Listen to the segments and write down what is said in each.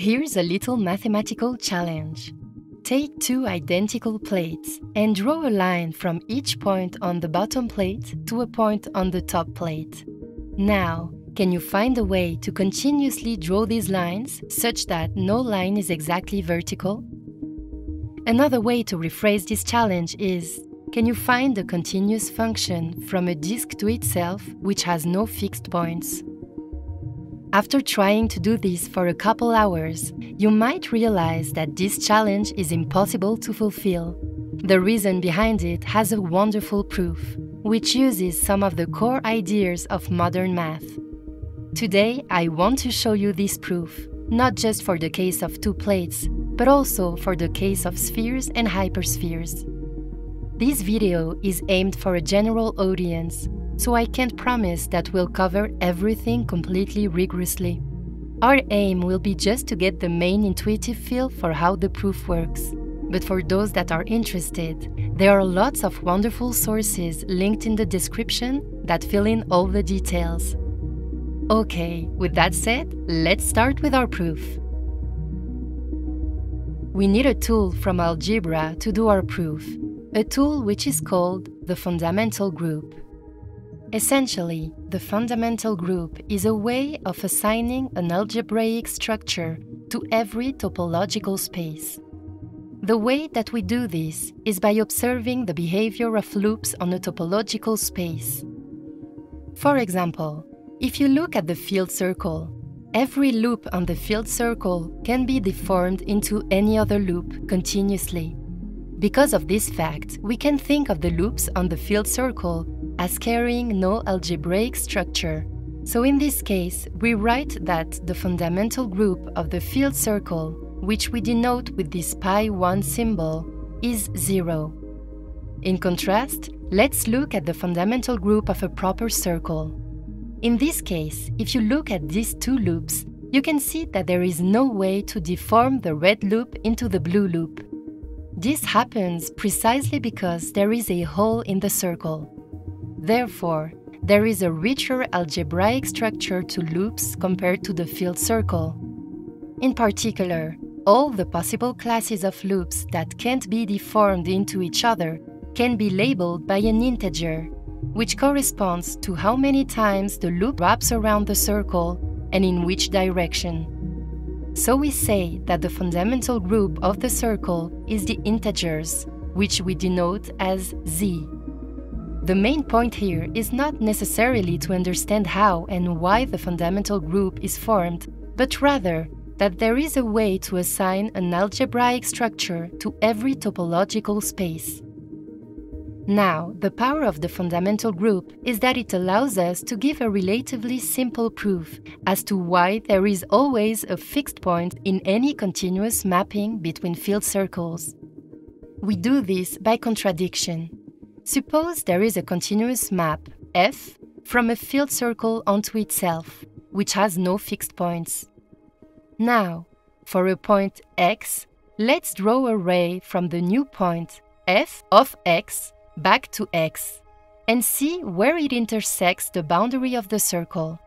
Here's a little mathematical challenge. Take two identical plates and draw a line from each point on the bottom plate to a point on the top plate. Now, can you find a way to continuously draw these lines such that no line is exactly vertical? Another way to rephrase this challenge is can you find a continuous function from a disk to itself which has no fixed points? After trying to do this for a couple hours, you might realize that this challenge is impossible to fulfill. The reason behind it has a wonderful proof, which uses some of the core ideas of modern math. Today, I want to show you this proof, not just for the case of two plates, but also for the case of spheres and hyperspheres. This video is aimed for a general audience, so I can't promise that we'll cover everything completely rigorously. Our aim will be just to get the main intuitive feel for how the proof works. But for those that are interested, there are lots of wonderful sources linked in the description that fill in all the details. Okay, with that said, let's start with our proof. We need a tool from Algebra to do our proof, a tool which is called the fundamental group. Essentially, the fundamental group is a way of assigning an algebraic structure to every topological space. The way that we do this is by observing the behavior of loops on a topological space. For example, if you look at the field circle, every loop on the field circle can be deformed into any other loop continuously. Because of this fact, we can think of the loops on the field circle as carrying no algebraic structure. So in this case, we write that the fundamental group of the field circle, which we denote with this pi 1 symbol, is 0. In contrast, let's look at the fundamental group of a proper circle. In this case, if you look at these two loops, you can see that there is no way to deform the red loop into the blue loop. This happens precisely because there is a hole in the circle. Therefore, there is a richer algebraic structure to loops compared to the field circle. In particular, all the possible classes of loops that can't be deformed into each other can be labeled by an integer, which corresponds to how many times the loop wraps around the circle and in which direction. So we say that the fundamental group of the circle is the integers, which we denote as z. The main point here is not necessarily to understand how and why the fundamental group is formed, but rather that there is a way to assign an algebraic structure to every topological space. Now, the power of the fundamental group is that it allows us to give a relatively simple proof as to why there is always a fixed point in any continuous mapping between field circles. We do this by contradiction. Suppose there is a continuous map, F, from a field circle onto itself, which has no fixed points. Now, for a point x, let's draw a ray from the new point, f of x, back to x, and see where it intersects the boundary of the circle.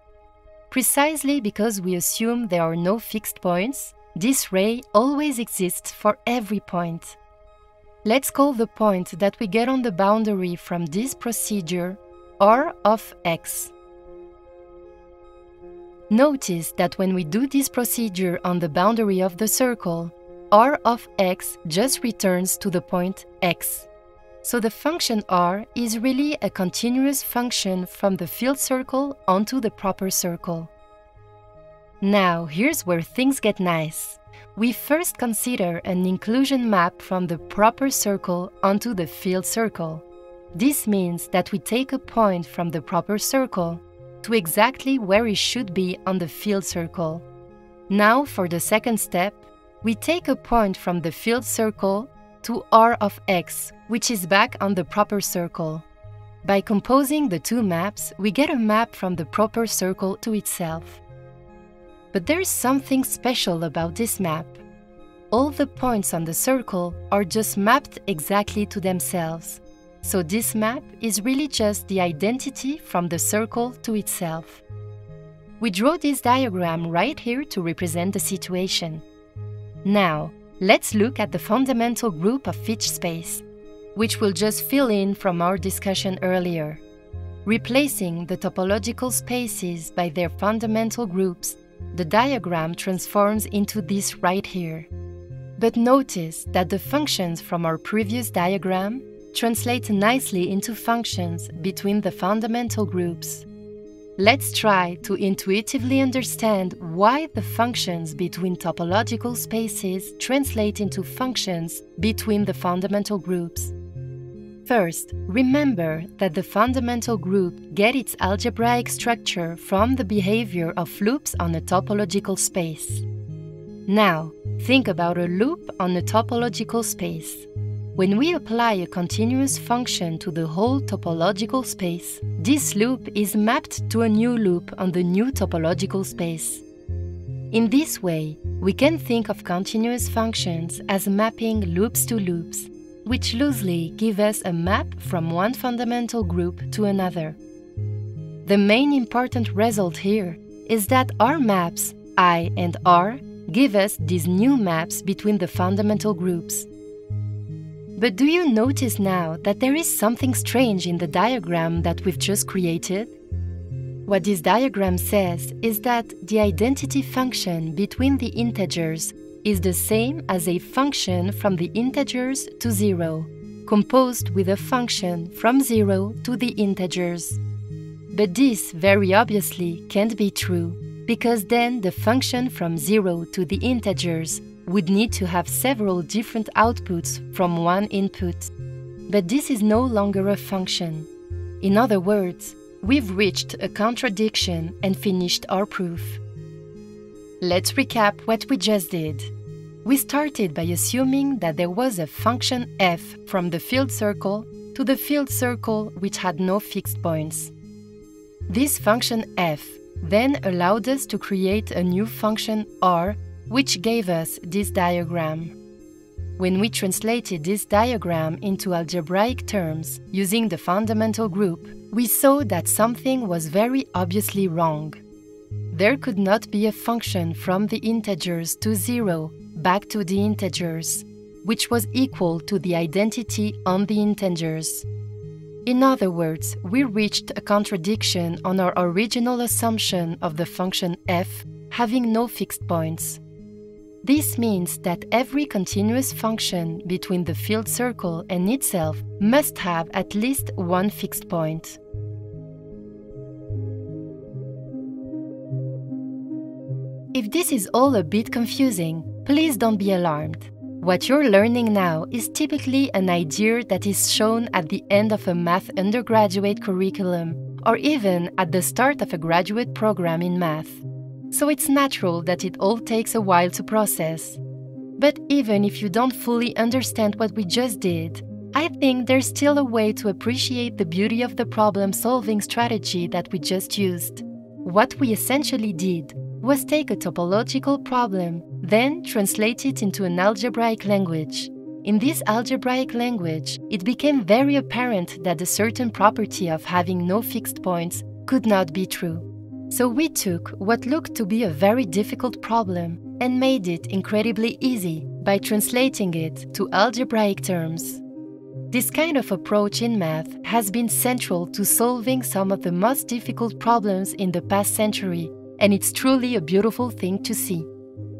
Precisely because we assume there are no fixed points, this ray always exists for every point. Let's call the point that we get on the boundary from this procedure r of x. Notice that when we do this procedure on the boundary of the circle, r of x just returns to the point x. So the function r is really a continuous function from the field circle onto the proper circle. Now, here's where things get nice we first consider an inclusion map from the proper circle onto the field circle. This means that we take a point from the proper circle to exactly where it should be on the field circle. Now, for the second step, we take a point from the field circle to r of x, which is back on the proper circle. By composing the two maps, we get a map from the proper circle to itself. But there's something special about this map. All the points on the circle are just mapped exactly to themselves. So this map is really just the identity from the circle to itself. We draw this diagram right here to represent the situation. Now, let's look at the fundamental group of each space, which we'll just fill in from our discussion earlier. Replacing the topological spaces by their fundamental groups, the diagram transforms into this right here. But notice that the functions from our previous diagram translate nicely into functions between the fundamental groups. Let's try to intuitively understand why the functions between topological spaces translate into functions between the fundamental groups. First, remember that the fundamental group get its algebraic structure from the behavior of loops on a topological space. Now, think about a loop on a topological space. When we apply a continuous function to the whole topological space, this loop is mapped to a new loop on the new topological space. In this way, we can think of continuous functions as mapping loops to loops, which loosely give us a map from one fundamental group to another. The main important result here is that our maps, I and R, give us these new maps between the fundamental groups. But do you notice now that there is something strange in the diagram that we've just created? What this diagram says is that the identity function between the integers is the same as a function from the integers to zero, composed with a function from zero to the integers. But this very obviously can't be true, because then the function from zero to the integers would need to have several different outputs from one input. But this is no longer a function. In other words, we've reached a contradiction and finished our proof. Let's recap what we just did. We started by assuming that there was a function f from the field circle to the field circle which had no fixed points. This function f then allowed us to create a new function r which gave us this diagram. When we translated this diagram into algebraic terms using the fundamental group, we saw that something was very obviously wrong. There could not be a function from the integers to zero back to the integers, which was equal to the identity on the integers. In other words, we reached a contradiction on our original assumption of the function f having no fixed points. This means that every continuous function between the field circle and itself must have at least one fixed point. If this is all a bit confusing, please don't be alarmed. What you're learning now is typically an idea that is shown at the end of a math undergraduate curriculum or even at the start of a graduate program in math. So it's natural that it all takes a while to process. But even if you don't fully understand what we just did, I think there's still a way to appreciate the beauty of the problem solving strategy that we just used. What we essentially did was take a topological problem, then translate it into an algebraic language. In this algebraic language, it became very apparent that a certain property of having no fixed points could not be true. So we took what looked to be a very difficult problem and made it incredibly easy by translating it to algebraic terms. This kind of approach in math has been central to solving some of the most difficult problems in the past century and it's truly a beautiful thing to see.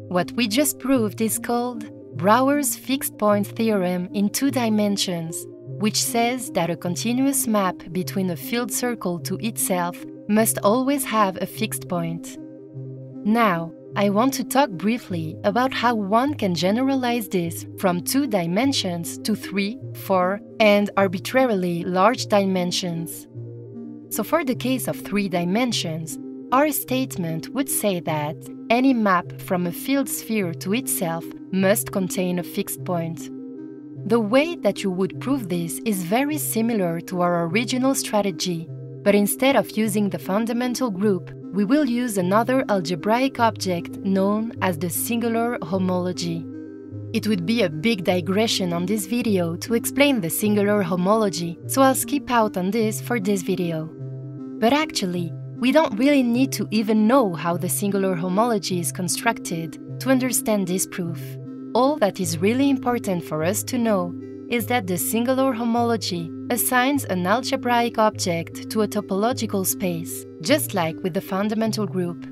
What we just proved is called Brouwer's fixed point theorem in two dimensions, which says that a continuous map between a field circle to itself must always have a fixed point. Now, I want to talk briefly about how one can generalize this from two dimensions to three, four, and arbitrarily large dimensions. So, for the case of three dimensions, our statement would say that any map from a field sphere to itself must contain a fixed point. The way that you would prove this is very similar to our original strategy, but instead of using the fundamental group, we will use another algebraic object known as the singular homology. It would be a big digression on this video to explain the singular homology, so I'll skip out on this for this video. But actually, we don't really need to even know how the singular homology is constructed to understand this proof. All that is really important for us to know is that the singular homology assigns an algebraic object to a topological space, just like with the fundamental group.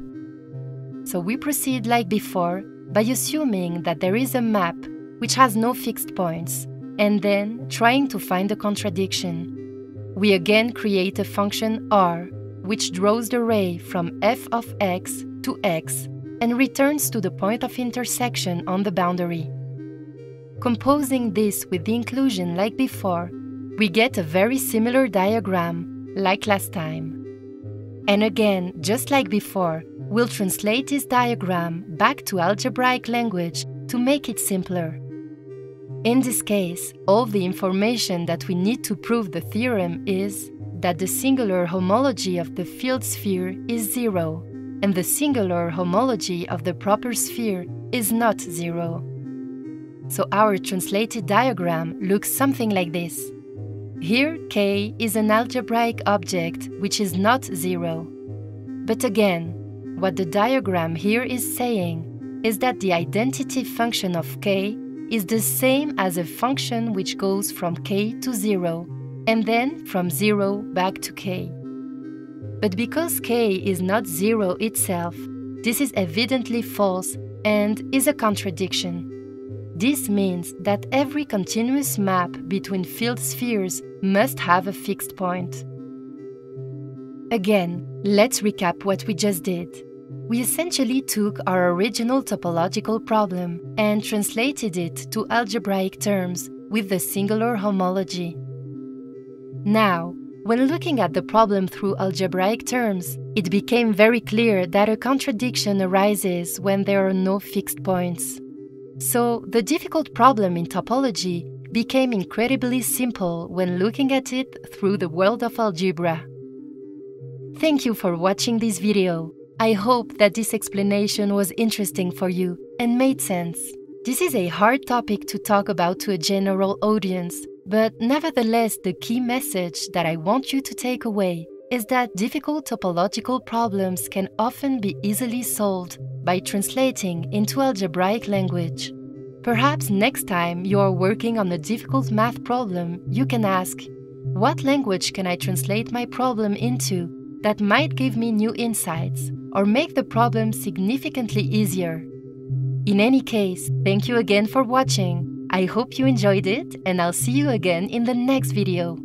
So we proceed like before by assuming that there is a map which has no fixed points, and then trying to find a contradiction. We again create a function r, which draws the ray from f of x to x and returns to the point of intersection on the boundary. Composing this with the inclusion like before, we get a very similar diagram like last time. And again, just like before, we'll translate this diagram back to algebraic language to make it simpler. In this case, all the information that we need to prove the theorem is that the singular homology of the field sphere is zero, and the singular homology of the proper sphere is not zero. So our translated diagram looks something like this. Here K is an algebraic object which is not zero. But again, what the diagram here is saying is that the identity function of K is the same as a function which goes from K to zero and then from 0 back to k. But because k is not 0 itself, this is evidently false and is a contradiction. This means that every continuous map between field spheres must have a fixed point. Again, let's recap what we just did. We essentially took our original topological problem and translated it to algebraic terms with the singular homology. Now, when looking at the problem through algebraic terms, it became very clear that a contradiction arises when there are no fixed points. So, the difficult problem in topology became incredibly simple when looking at it through the world of algebra. Thank you for watching this video. I hope that this explanation was interesting for you and made sense. This is a hard topic to talk about to a general audience, but nevertheless, the key message that I want you to take away is that difficult topological problems can often be easily solved by translating into algebraic language. Perhaps next time you are working on a difficult math problem, you can ask, what language can I translate my problem into that might give me new insights or make the problem significantly easier? In any case, thank you again for watching. I hope you enjoyed it and I'll see you again in the next video.